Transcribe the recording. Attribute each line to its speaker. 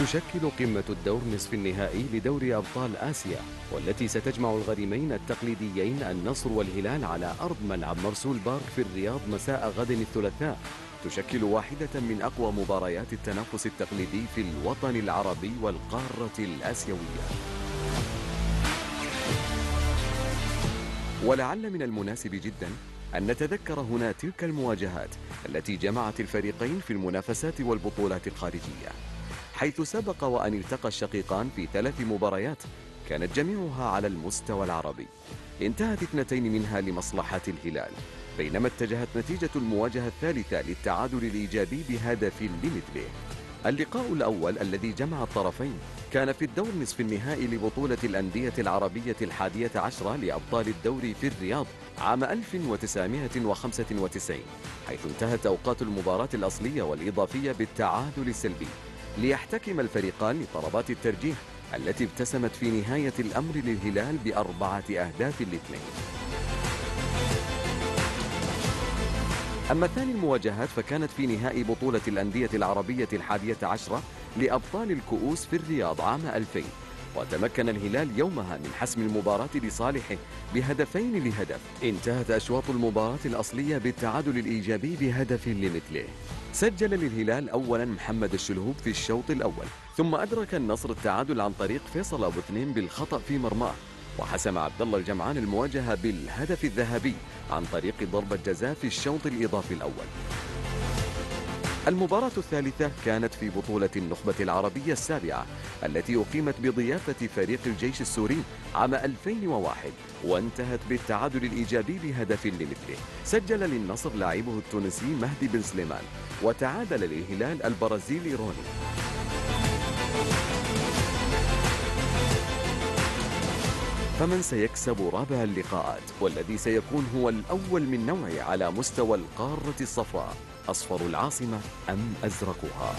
Speaker 1: تشكل قمة الدور نصف النهائي لدوري أبطال آسيا والتي ستجمع الغريمين التقليديين النصر والهلال على أرض ملعب مرسول بارك في الرياض مساء غد الثلاثاء. تشكل واحدة من أقوى مباريات التنافس التقليدي في الوطن العربي والقارة الآسيوية. ولعل من المناسب جدا أن نتذكر هنا تلك المواجهات التي جمعت الفريقين في المنافسات والبطولات الخارجية. حيث سبق وأن التقى الشقيقان في ثلاث مباريات كانت جميعها على المستوى العربي. انتهت اثنتين منها لمصلحة الهلال بينما اتجهت نتيجة المواجهة الثالثة للتعادل الإيجابي بهدف لمثله. اللقاء الأول الذي جمع الطرفين كان في الدور نصف النهائي لبطولة الأندية العربية الحادية عشرة لأبطال الدوري في الرياض عام 1995 حيث انتهت أوقات المباراة الأصلية والإضافية بالتعادل السلبي. ليحتكم الفريقان لضربات الترجيح التي ابتسمت في نهاية الأمر للهلال بأربعة أهداف الاثنين أما ثاني المواجهات فكانت في نهائي بطولة الأندية العربية الحادية عشرة لأبطال الكؤوس في الرياض عام 2000 وتمكن الهلال يومها من حسم المباراة لصالحه بهدفين لهدف. انتهت أشواط المباراة الأصلية بالتعادل الإيجابي بهدف لمثله. سجل للهلال أولا محمد الشلهوب في الشوط الأول ثم أدرك النصر التعادل عن طريق فيصل أبو اثنين بالخطأ في مرماه وحسم عبد الله الجمعان المواجهة بالهدف الذهبي عن طريق ضربة جزاء في الشوط الإضافي الأول. المباراة الثالثة كانت في بطولة النخبة العربية السابعة التي أقيمت بضيافة فريق الجيش السوري عام 2001 وانتهت بالتعادل الإيجابي بهدف لمثله. سجل للنصر لاعبه التونسي مهدي بن سليمان وتعادل للهلال البرازيلي روني. فمن سيكسب رابع اللقاءات والذي سيكون هو الأول من نوعه على مستوى القارة الصفراء. أصفر العاصمة أم أزرقها؟